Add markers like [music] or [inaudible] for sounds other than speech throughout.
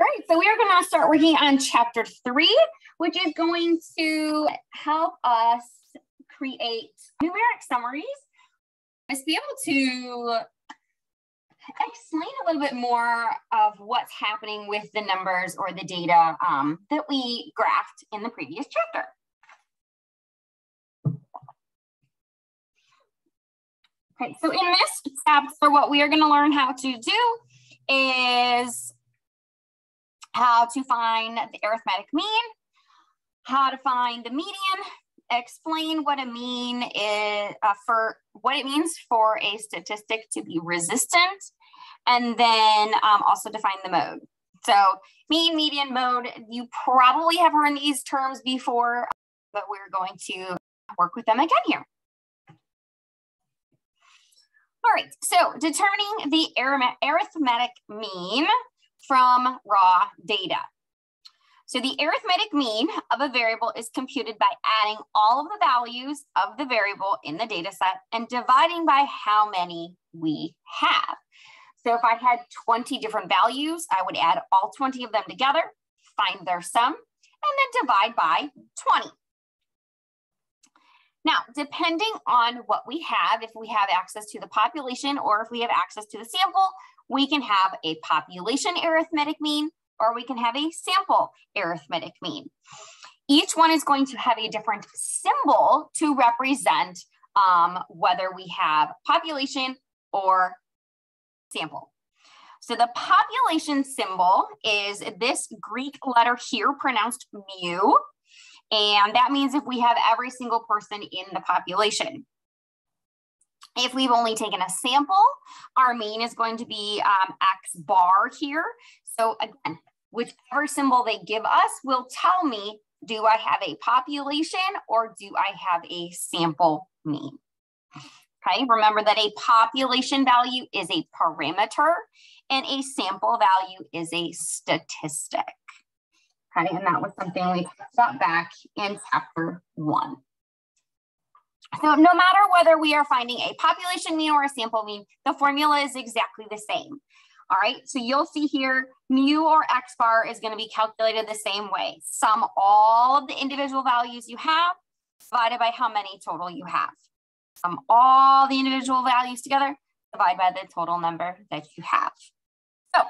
Right, so we are going to start working on chapter three, which is going to help us create numeric summaries. Is be able to explain a little bit more of what's happening with the numbers or the data um, that we graphed in the previous chapter. Okay, so in this chapter, what we are going to learn how to do is how to find the arithmetic mean, how to find the median, explain what a mean is uh, for what it means for a statistic to be resistant, and then um, also define the mode. So mean, median, mode, you probably have heard these terms before, but we're going to work with them again here. All right, so determining the arithmetic mean from raw data. So the arithmetic mean of a variable is computed by adding all of the values of the variable in the data set and dividing by how many we have. So if I had 20 different values, I would add all 20 of them together, find their sum, and then divide by 20. Now, depending on what we have, if we have access to the population or if we have access to the sample, we can have a population arithmetic mean or we can have a sample arithmetic mean. Each one is going to have a different symbol to represent um, whether we have population or sample. So the population symbol is this Greek letter here pronounced mu. And that means if we have every single person in the population. If we've only taken a sample, our mean is going to be um, X bar here. So again, whichever symbol they give us will tell me, do I have a population or do I have a sample mean? Okay, remember that a population value is a parameter and a sample value is a statistic. Okay, and that was something we about back in chapter one. So no matter whether we are finding a population mean or a sample mean, the formula is exactly the same. All right, so you'll see here, mu or x bar is gonna be calculated the same way. Sum all of the individual values you have divided by how many total you have sum all the individual values together, divide by the total number that you have. So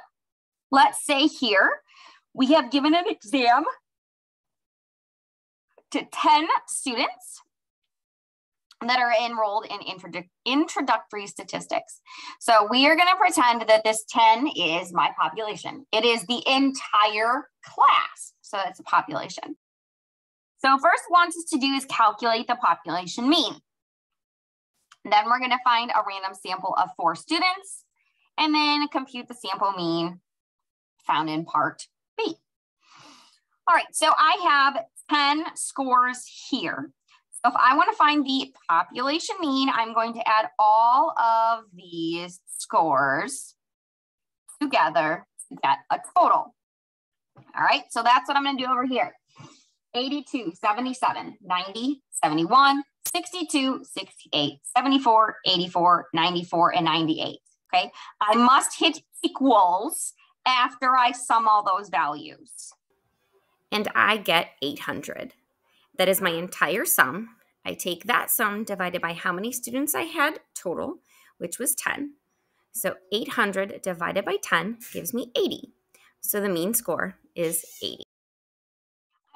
let's say here, we have given an exam to 10 students that are enrolled in introductory statistics. So we are gonna pretend that this 10 is my population. It is the entire class, so that's a population. So first wants us to do is calculate the population mean. Then we're going to find a random sample of four students and then compute the sample mean found in part B. All right, so I have 10 scores here. So if I want to find the population mean, I'm going to add all of these scores together to get a total. All right, so that's what I'm going to do over here. 82, 77, 90, 71, 62, 68, 74, 84, 94, and 98. Okay, I must hit equals after I sum all those values. And I get 800. That is my entire sum. I take that sum divided by how many students I had total, which was 10. So 800 divided by 10 gives me 80. So the mean score is 80.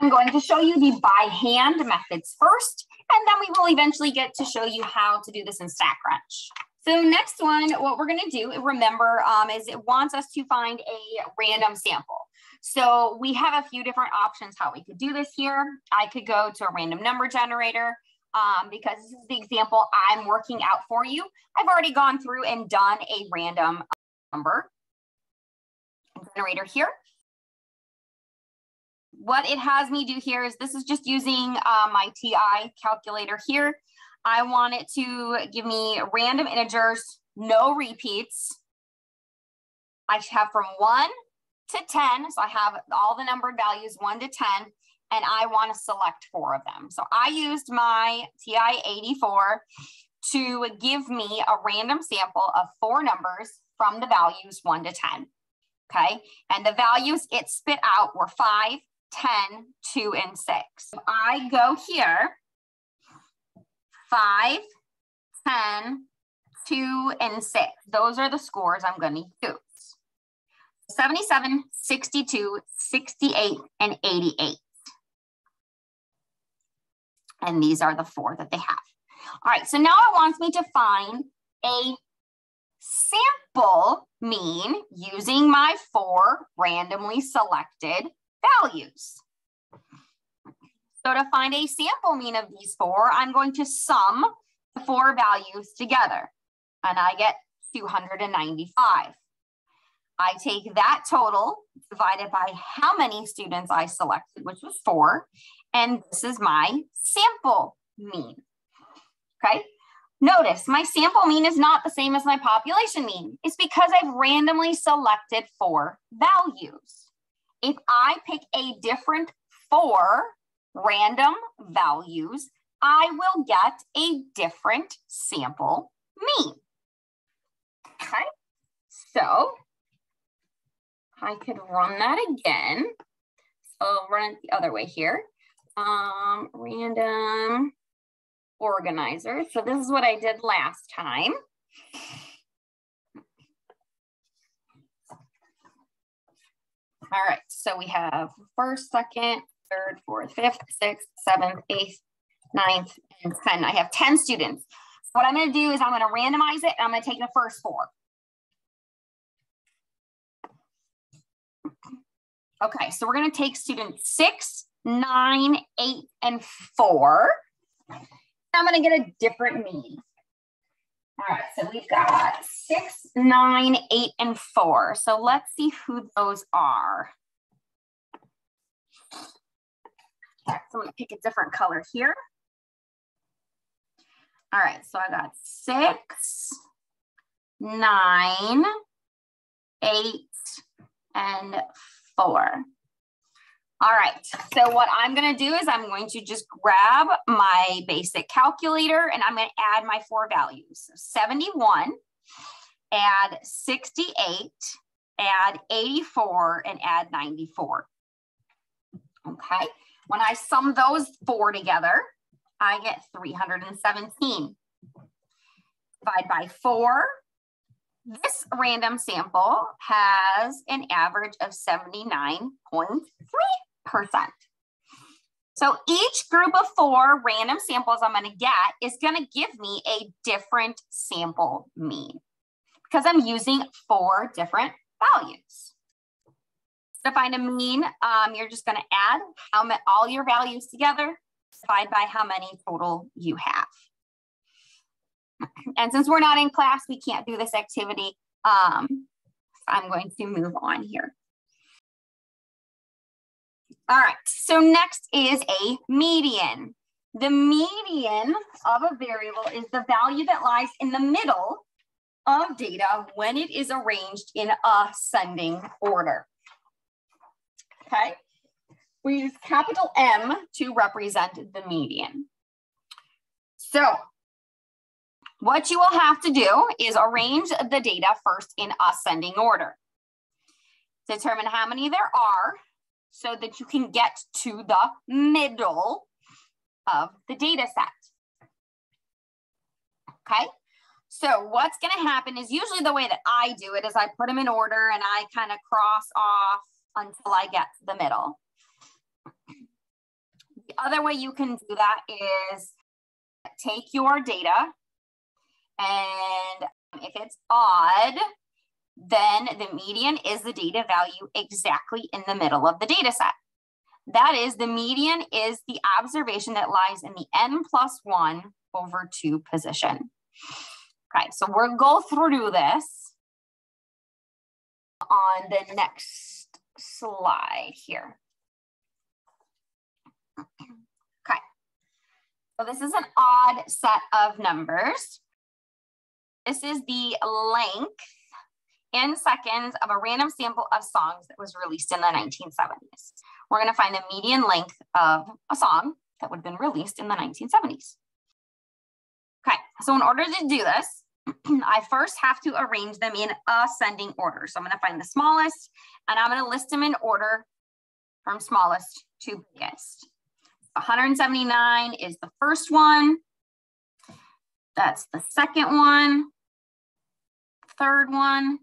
I'm going to show you the by hand methods first, and then we will eventually get to show you how to do this in StatCrunch. So next one, what we're gonna do, remember, um, is it wants us to find a random sample. So we have a few different options how we could do this here. I could go to a random number generator um, because this is the example I'm working out for you. I've already gone through and done a random number generator here what it has me do here is this is just using uh, my TI calculator here. I want it to give me random integers, no repeats. I have from one to 10. So I have all the numbered values one to 10, and I want to select four of them. So I used my TI-84 to give me a random sample of four numbers from the values one to 10. okay? And the values it spit out were 5, 10, 2, and 6. I go here, 5, 10, 2, and 6. Those are the scores I'm going to use. 77, 62, 68, and 88. And these are the four that they have. All right, so now it wants me to find a sample mean using my four randomly selected values. So to find a sample mean of these four, I'm going to sum the four values together and I get 295. I take that total divided by how many students I selected, which was four, and this is my sample mean. Okay, notice my sample mean is not the same as my population mean. It's because I've randomly selected four values. If I pick a different four random values, I will get a different sample mean. Okay, so I could run that again. So I'll run it the other way here. Um, random organizer. So this is what I did last time. All right, so we have first, second, third, fourth, fifth, sixth, seventh, eighth, ninth, and 10. I have 10 students. So what I'm gonna do is I'm gonna randomize it and I'm gonna take the first four. Okay, so we're gonna take student six, nine, eight, and four. I'm gonna get a different mean. All right, so we've got six, nine, eight, and four. So let's see who those are. So I'm gonna pick a different color here. All right, so I got six, nine, eight, and four. All right, so what I'm gonna do is I'm going to just grab my basic calculator and I'm gonna add my four values. So 71, add 68, add 84, and add 94. Okay, when I sum those four together, I get 317. Divide by four, this random sample has an average of 79.3%. So each group of four random samples I'm going to get is going to give me a different sample mean because I'm using four different values. To find a mean, um, you're just going to add how all your values together, divide by how many total you have. And since we're not in class, we can't do this activity. Um, I'm going to move on here. All right, so next is a median. The median of a variable is the value that lies in the middle of data when it is arranged in ascending order. Okay, we use capital M to represent the median. So what you will have to do is arrange the data first in ascending order. Determine how many there are so that you can get to the middle of the data set. Okay, so what's gonna happen is usually the way that I do it is I put them in order and I kind of cross off until I get to the middle. The other way you can do that is take your data and um, if it's odd, then the median is the data value exactly in the middle of the data set. That is, the median is the observation that lies in the n plus one over two position. Okay, so we'll go through this on the next slide here. [clears throat] Okay, so this is an odd set of numbers. This is the length in seconds of a random sample of songs that was released in the 1970s. We're going to find the median length of a song that would have been released in the 1970s. Okay, so in order to do this, [clears throat] I first have to arrange them in ascending order. So I'm gonna find the smallest and I'm gonna list them in order from smallest to biggest. 179 is the first one. That's the second one, third one,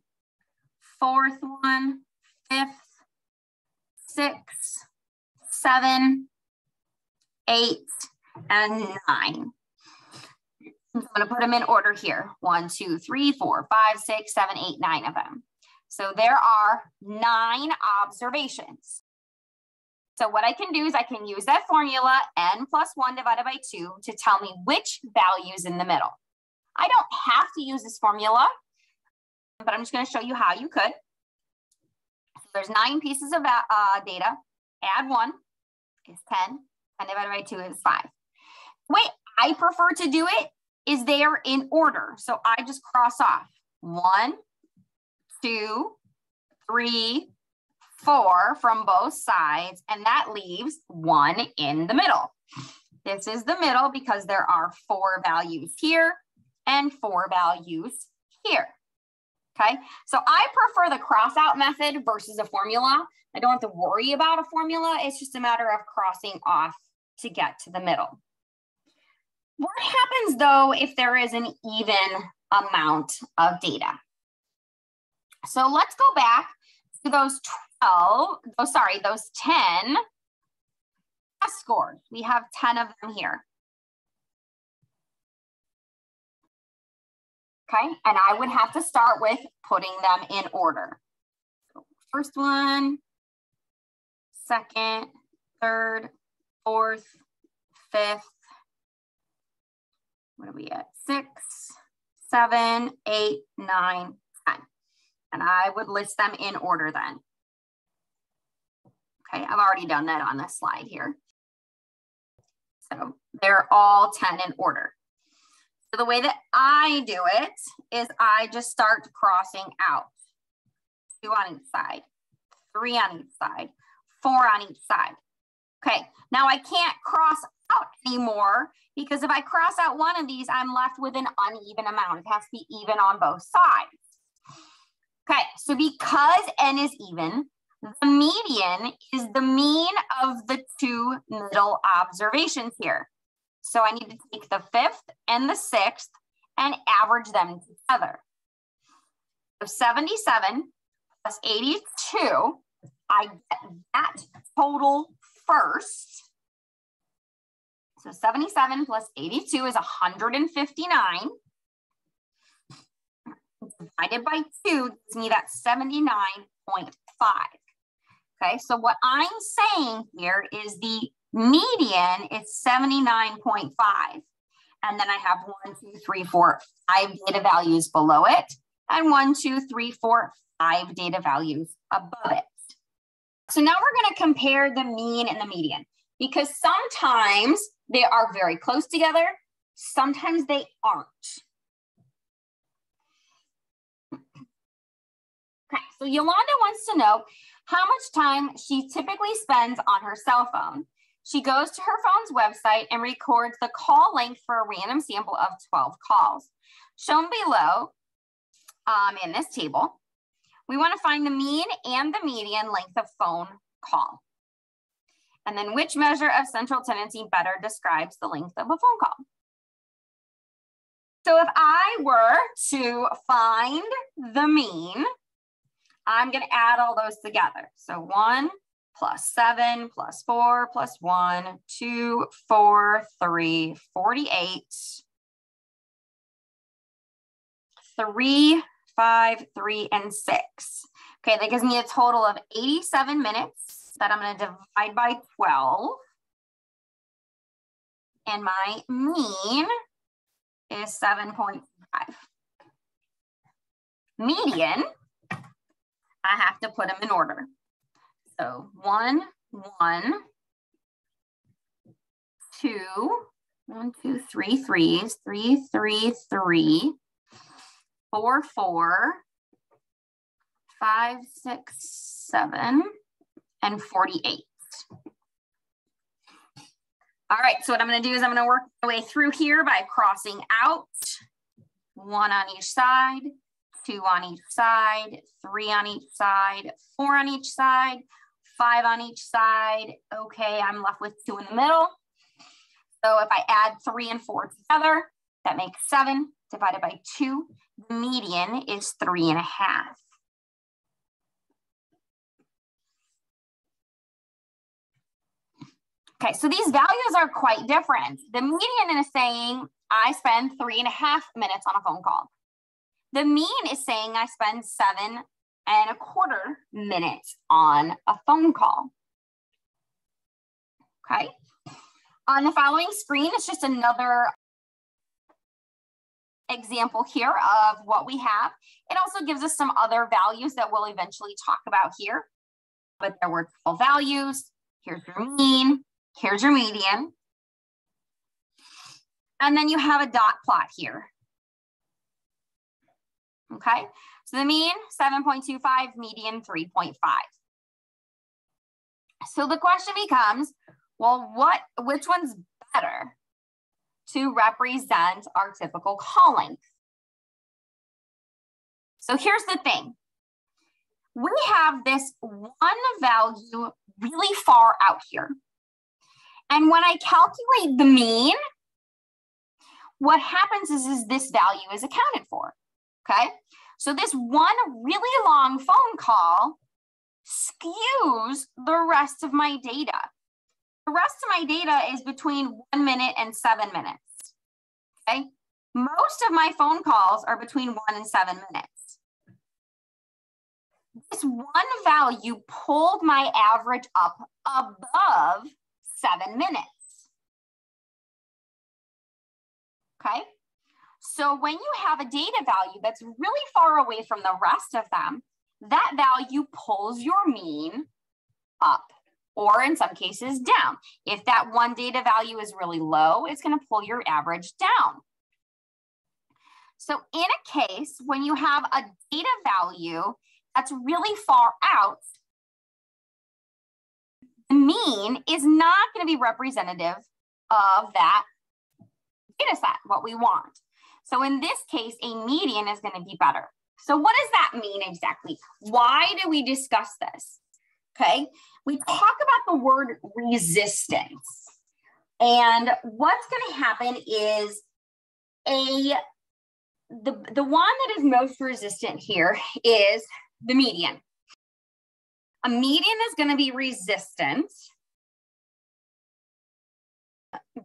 fourth one, fifth, six, seven, eight, and nine. I'm going to put them in order here. One, two, three, four, five, six, seven, eight, nine of them. So there are nine observations. So what I can do is I can use that formula, n plus 1 divided by 2, to tell me which value is in the middle. I don't have to use this formula, but I'm just going to show you how you could. So there's nine pieces of uh, data. Add 1 is 10, and divided by 2 is 5. The way I prefer to do it is they are in order. So I just cross off one, two, three, four from both sides, and that leaves one in the middle. This is the middle because there are four values here and four values here. Okay, so I prefer the cross out method versus a formula. I don't have to worry about a formula. It's just a matter of crossing off to get to the middle. What happens though if there is an even amount of data? So let's go back to those 12, oh, sorry, those 10 test scores. We have 10 of them here. Okay, and I would have to start with putting them in order. First one, second, third, fourth, fifth, what are we at? Six, seven, eight, nine, ten. And I would list them in order then. Okay, I've already done that on this slide here. So they're all 10 in order. So the way that I do it is I just start crossing out. Two on each side, three on each side, four on each side. Okay, now I can't cross out anymore because if I cross out one of these, I'm left with an uneven amount. It has to be even on both sides. Okay, so because n is even, the median is the mean of the two middle observations here. So I need to take the fifth and the sixth and average them together. So 77 plus 82, I get that total first. So 77 plus 82 is 159. Divided by 2 gives me that 79.5. Okay, so what I'm saying here is the median is 79.5. And then I have one, two, three, four, five data values below it, and one, two, three, four, five data values above it. So now we're going to compare the mean and the median because sometimes they are very close together, sometimes they aren't. Okay, so Yolanda wants to know how much time she typically spends on her cell phone. She goes to her phone's website and records the call length for a random sample of 12 calls. Shown below um, in this table, we want to find the mean and the median length of phone call. And then which measure of central tendency better describes the length of a phone call? So if I were to find the mean, I'm going to add all those together. So 1 plus 7 plus 4 plus 1, 2, 4, 3, 48. 3, 5, 3, and 6. Okay, that gives me a total of 87 minutes that I'm going to divide by 12. And my mean is 7.5. Median I have to put them in order. So one, one, two, one, two, three threes, three, three, three, four, four, five, six, seven, and 48. All right, so what I'm gonna do is I'm gonna work my way through here by crossing out one on each side, two on each side, three on each side, four on each side, five on each side. Okay, I'm left with two in the middle. So if I add three and four together, that makes seven divided by two. The median is three and a half. Okay, so these values are quite different. The median is saying I spend three and a half minutes on a phone call. The mean is saying I spend seven and a quarter minutes on a phone call. Okay. On the following screen, it's just another example here of what we have. It also gives us some other values that we'll eventually talk about here. But there were 12 values. Here's your mean, Here's your median. And then you have a dot plot here. Okay, so the mean 7.25, median 3.5. So the question becomes, well, what, which one's better to represent our typical call length? So here's the thing. We have this one value really far out here. And when I calculate the mean, what happens is, is this value is accounted for, okay? So this one really long phone call skews the rest of my data. The rest of my data is between one minute and seven minutes, okay? Most of my phone calls are between one and seven minutes. This one value pulled my average up above seven minutes. Okay, so when you have a data value that's really far away from the rest of them, that value pulls your mean up or in some cases down. If that one data value is really low, it's gonna pull your average down. So in a case, when you have a data value that's really far out, the mean is not going to be representative of that data set, what we want. So in this case, a median is going to be better. So what does that mean exactly? Why do we discuss this? Okay, we talk about the word resistance. And what's going to happen is a the, the one that is most resistant here is the median. A median is going to be resistant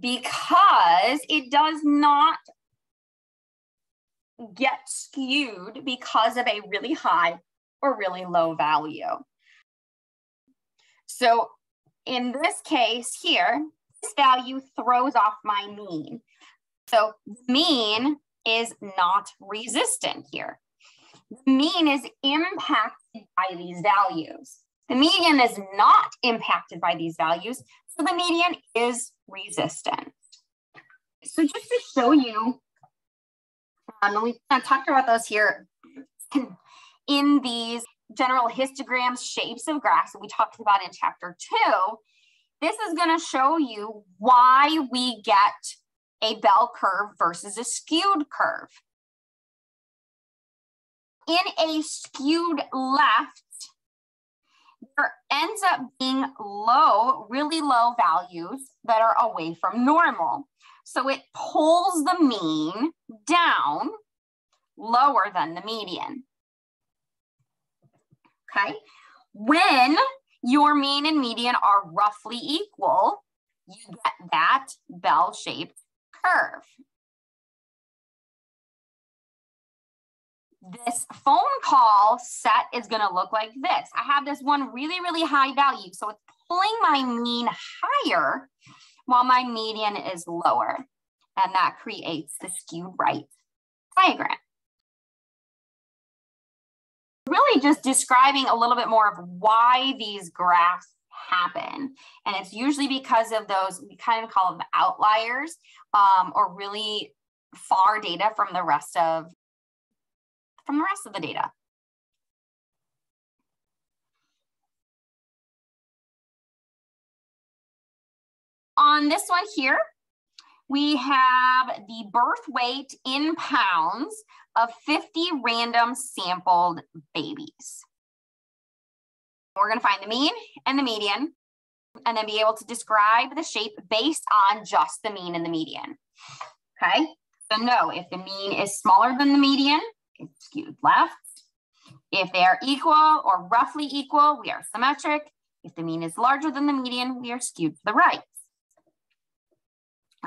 because it does not get skewed because of a really high or really low value. So in this case here, this value throws off my mean. So mean is not resistant here. The mean is impacted by these values. The median is not impacted by these values, so the median is resistant. So just to show you, um, we talked about those here in these general histograms, shapes of graphs that we talked about in chapter two, this is gonna show you why we get a bell curve versus a skewed curve. In a skewed left, there ends up being low, really low values that are away from normal. So it pulls the mean down lower than the median. Okay. When your mean and median are roughly equal, you get that bell-shaped curve. this phone call set is going to look like this. I have this one really, really high value. So it's pulling my mean higher while my median is lower. And that creates the skewed right diagram. Really just describing a little bit more of why these graphs happen. And it's usually because of those, we kind of call them outliers um, or really far data from the rest of from the rest of the data. On this one here, we have the birth weight in pounds of 50 random sampled babies. We're going to find the mean and the median and then be able to describe the shape based on just the mean and the median. Okay, so no, if the mean is smaller than the median, it's skewed left. If they are equal or roughly equal, we are symmetric. If the mean is larger than the median, we are skewed to the right.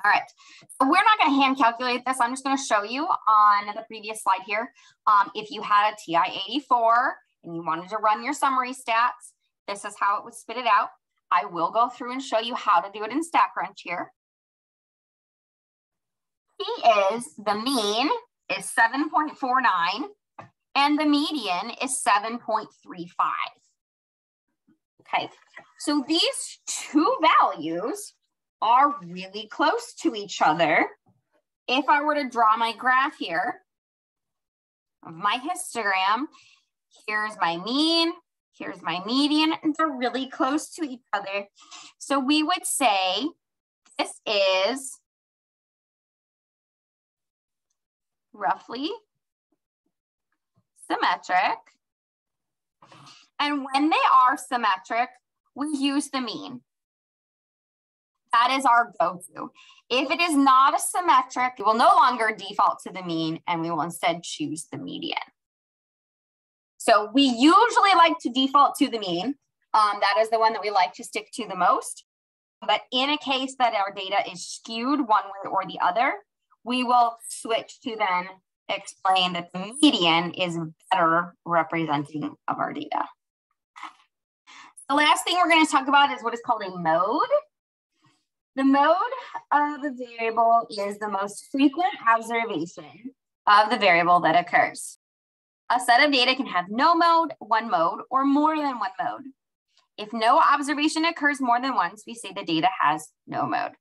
All right, so we're not going to hand calculate this. I'm just going to show you on the previous slide here. Um, if you had a TI-84 and you wanted to run your summary stats, this is how it would spit it out. I will go through and show you how to do it in StatCrunch here. P is the mean is 7.49 and the median is 7.35. Okay, so these two values are really close to each other. If I were to draw my graph here of my histogram, here's my mean, here's my median, and they're really close to each other. So we would say this is roughly symmetric. And when they are symmetric, we use the mean. That is our go-to. If it is not a symmetric, we will no longer default to the mean and we will instead choose the median. So we usually like to default to the mean. Um, that is the one that we like to stick to the most. But in a case that our data is skewed one way or the other, we will switch to then explain that the median is better representing of our data. The last thing we're going to talk about is what is called a mode. The mode of a variable is the most frequent observation of the variable that occurs. A set of data can have no mode, one mode, or more than one mode. If no observation occurs more than once, we say the data has no mode.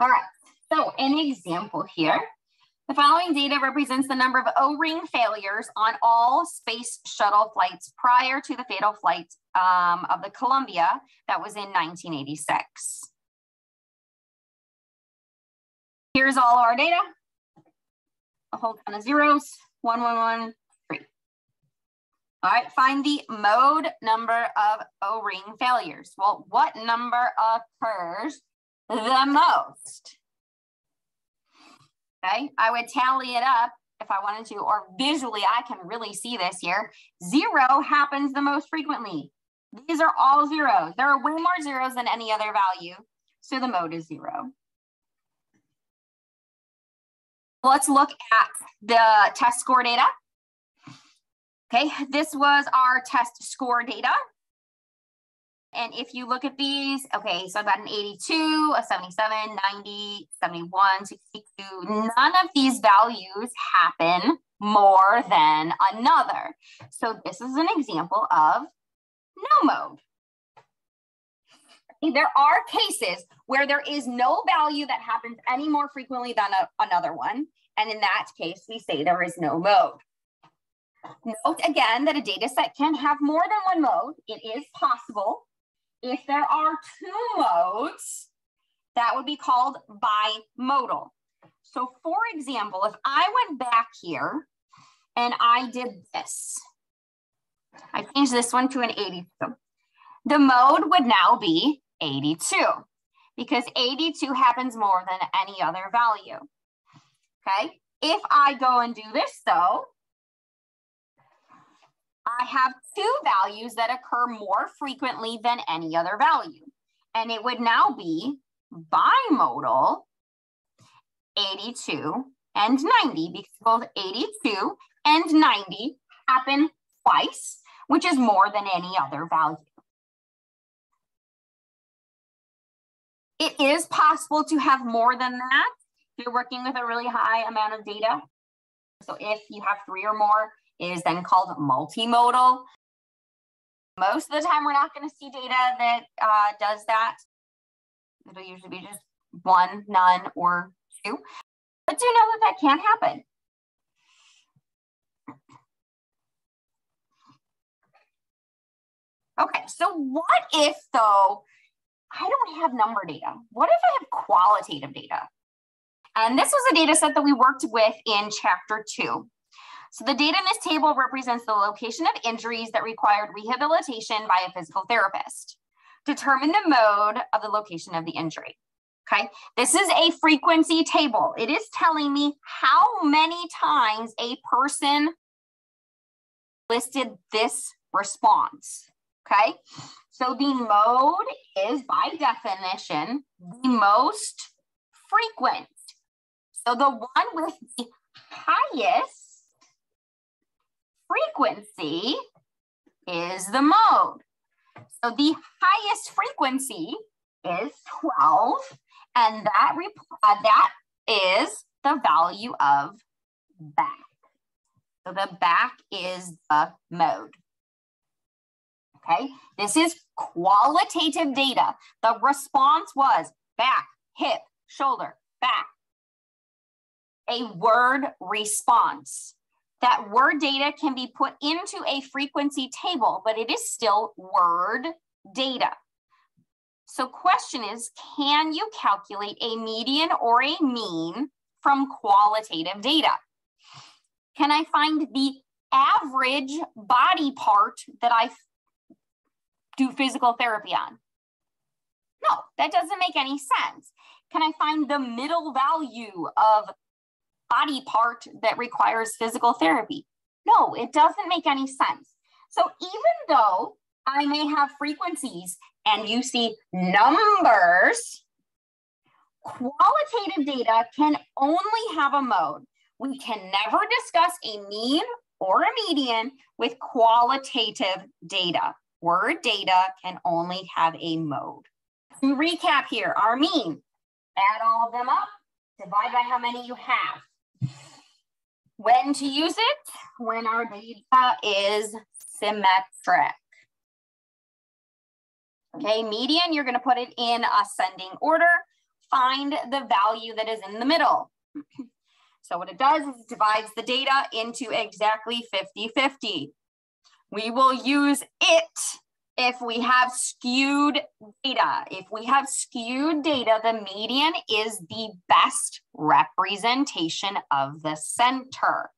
All right, so an example here. The following data represents the number of O-ring failures on all space shuttle flights prior to the fatal flight um, of the Columbia that was in 1986. Here's all our data. A whole ton of zeros, one, one, one, three. All right, find the mode number of O-ring failures. Well, what number occurs the most? Okay, I would tally it up if I wanted to, or visually, I can really see this here. Zero happens the most frequently. These are all zeros. There are way more zeros than any other value. So the mode is zero. Let's look at the test score data. Okay, this was our test score data. And if you look at these, okay, so I've got an 82, a 77, 90, 71, 62. None of these values happen more than another. So this is an example of no mode. There are cases where there is no value that happens any more frequently than a, another one. And in that case, we say there is no mode. Note again that a data set can have more than one mode. It is possible if there are two modes, that would be called bimodal. So for example, if I went back here and I did this, I changed this one to an 82. The mode would now be 82 because 82 happens more than any other value. Okay, if I go and do this though, I have two values that occur more frequently than any other value. And it would now be bimodal 82 and 90 because both 82 and 90 happen twice, which is more than any other value. It is possible to have more than that if you're working with a really high amount of data. So if you have three or more, is then called multimodal. Most of the time, we're not going to see data that uh, does that. It'll usually be just one, none, or two. But do know that that can happen. Okay, so what if though I don't have number data. What if I have qualitative data? And this was a data set that we worked with in chapter two. So the data in this table represents the location of injuries that required rehabilitation by a physical therapist. Determine the mode of the location of the injury. Okay, this is a frequency table. It is telling me how many times a person listed this response. Okay, so the mode is by definition the most frequent. So the one with the highest frequency is the mode. So the highest frequency is 12 and that, uh, that is the value of back. So the back is the mode. Okay, this is qualitative data. The response was back, hip, shoulder, back. A word response. That word data can be put into a frequency table, but it is still word data. So question is, can you calculate a median or a mean from qualitative data? Can I find the average body part that I do physical therapy on? No, that doesn't make any sense. Can I find the middle value of body part that requires physical therapy? No, it doesn't make any sense. So even though I may have frequencies and you see numbers, qualitative data can only have a mode. We can never discuss a mean or a median with qualitative data. Word data can only have a mode. To recap here, our mean, add all of them up, divide by how many you have. When to use it? When our data is symmetric. Okay, median, you're gonna put it in ascending order. Find the value that is in the middle. [clears throat] So what it does is it divides the data into exactly 50-50. We will use it if we have skewed data. If we have skewed data, the median is the best representation of the center.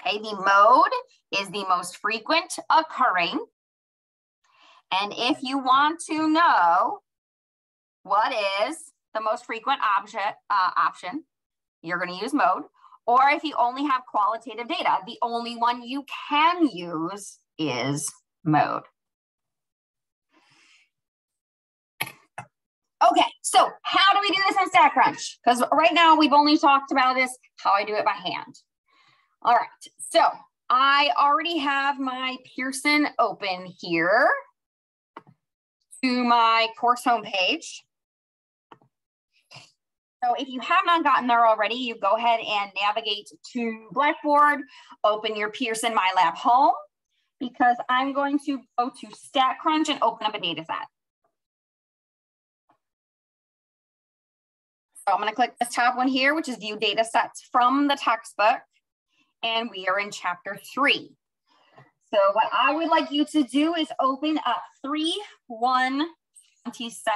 Okay, the mode is the most frequent occurring. And if you want to know what is the most frequent option, uh, option you're going to use mode. Or if you only have qualitative data, the only one you can use is mode. Okay, so how do we do this in StatCrunch? Because right now we've only talked about this, how I do it by hand. All right, so I already have my Pearson open here to my course homepage. So if you have not gotten there already, you go ahead and navigate to Blackboard, open your Pearson MyLab home, because I'm going to go to StatCrunch and open up a data set. So I'm gonna click this top one here, which is view data sets from the textbook. And we are in chapter three. So what I would like you to do is open up 3, 1, 26.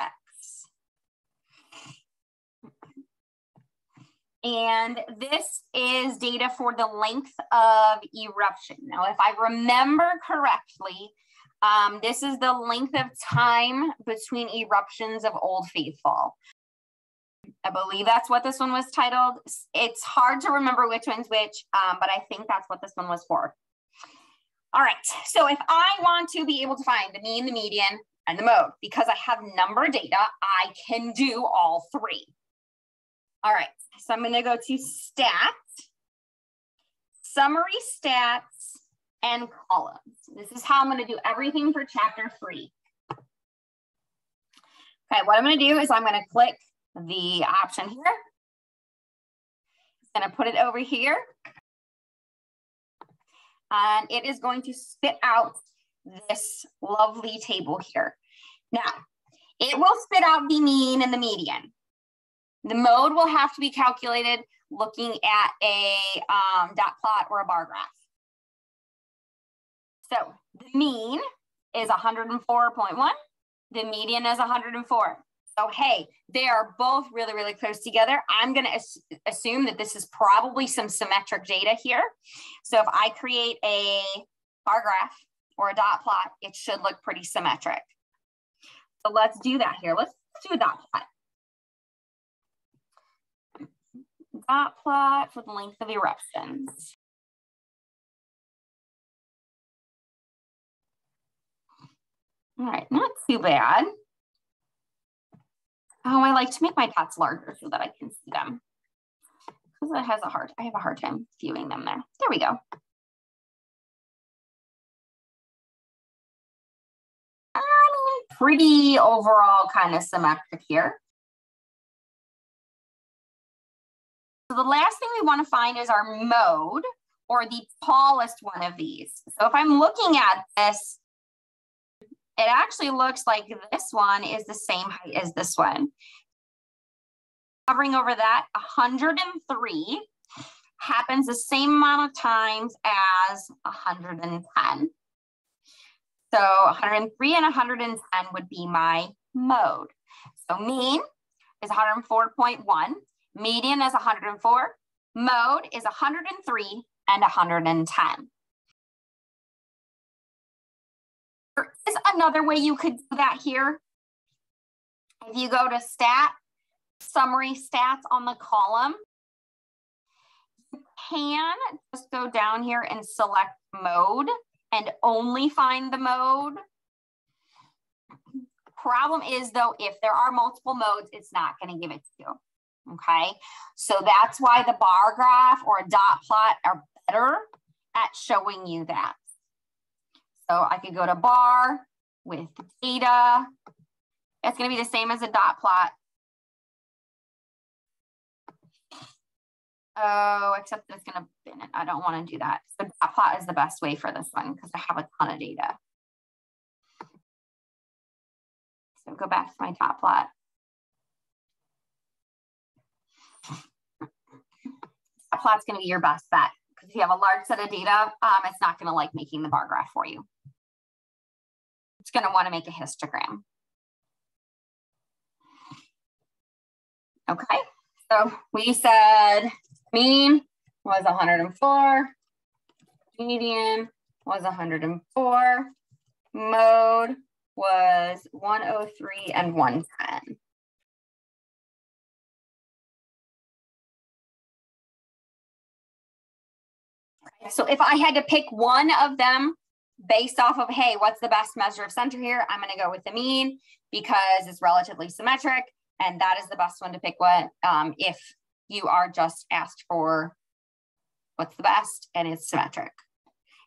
And this is data for the length of eruption. Now, if I remember correctly, um, this is the length of time between eruptions of Old Faithful. I believe that's what this one was titled. It's hard to remember which one's which, um, but I think that's what this one was for. All right, so if I want to be able to find the mean, the median, and the mode, because I have number data, I can do all three. All right, so I'm gonna go to stats, summary stats, and columns. This is how I'm gonna do everything for chapter three. Okay, what I'm gonna do is I'm gonna click the option here. I'm gonna put it over here. And it is going to spit out this lovely table here. Now, it will spit out the mean and the median. The mode will have to be calculated looking at a um, dot plot or a bar graph. So the mean is 104.1. The median is 104. So, hey, they are both really, really close together. I'm going to assume that this is probably some symmetric data here. So if I create a bar graph or a dot plot, it should look pretty symmetric. So let's do that here. Let's do a dot plot. Dot plot for the length of eruptions. All right, not too bad. Oh, I like to make my dots larger so that I can see them. Because it has a hard, I have a hard time viewing them there. There we go. Pretty overall kind of symmetric here. So the last thing we want to find is our mode or the tallest one of these. So if I'm looking at this it actually looks like this one is the same height as this one. Covering over that, 103 happens the same amount of times as 110. So 103 and 110 would be my mode. So mean is 104.1, median is 104, mode is 103 and 110. There is another way you could do that here. If you go to stat, summary stats on the column, you can just go down here and select mode and only find the mode. Problem is though, if there are multiple modes, it's not gonna give it to you, okay? So that's why the bar graph or a dot plot are better at showing you that. So I could go to bar with data. It's going to be the same as a dot plot. Oh, except it's going to bin it. I don't want to do that. So dot plot is the best way for this one because I have a ton of data. So go back to my dot plot. Plot's going to be your best bet because if you have a large set of data, um, it's not going to like making the bar graph for you it's going to want to make a histogram. Okay, so we said mean was 104, median was 104, mode was 103 and 110. So if I had to pick one of them based off of, hey, what's the best measure of center here? I'm going to go with the mean because it's relatively symmetric. And that is the best one to pick what um, if you are just asked for what's the best and it's symmetric.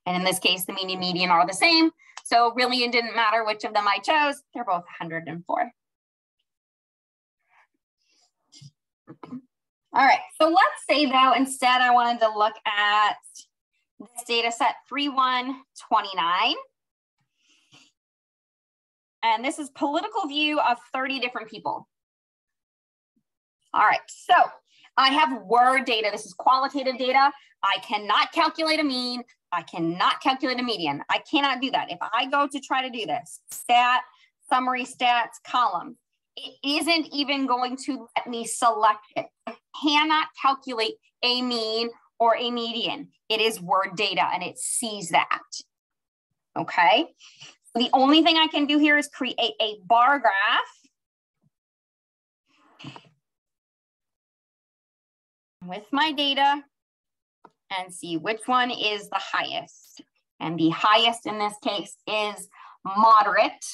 And in this case, the mean and median are the same. So really it didn't matter which of them I chose. They're both 104. All right, so let's say though, instead I wanted to look at this data set 3129. And this is political view of 30 different people. All right, so I have word data. This is qualitative data. I cannot calculate a mean. I cannot calculate a median. I cannot do that. If I go to try to do this, stat, summary stats, column, it isn't even going to let me select it. I cannot calculate a mean or a median. It is word data and it sees that. Okay. The only thing I can do here is create a bar graph. with my data and see which one is the highest. And the highest in this case is moderate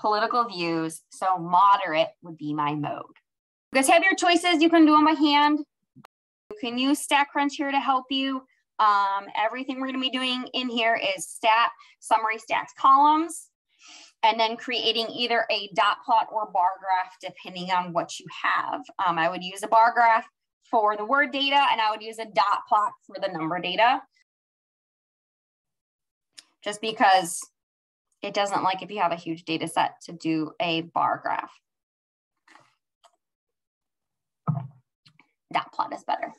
political views. So moderate would be my mode. You guys have your choices. You can do them by hand. Can use StatCrunch here to help you. Um, everything we're going to be doing in here is stat, summary stats columns, and then creating either a dot plot or bar graph depending on what you have. Um, I would use a bar graph for the word data and I would use a dot plot for the number data. Just because it doesn't like if you have a huge data set to do a bar graph. Dot plot is better.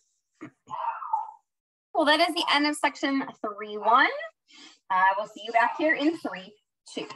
Well, that is the end of section 3-1. I will see you back here in 3-2.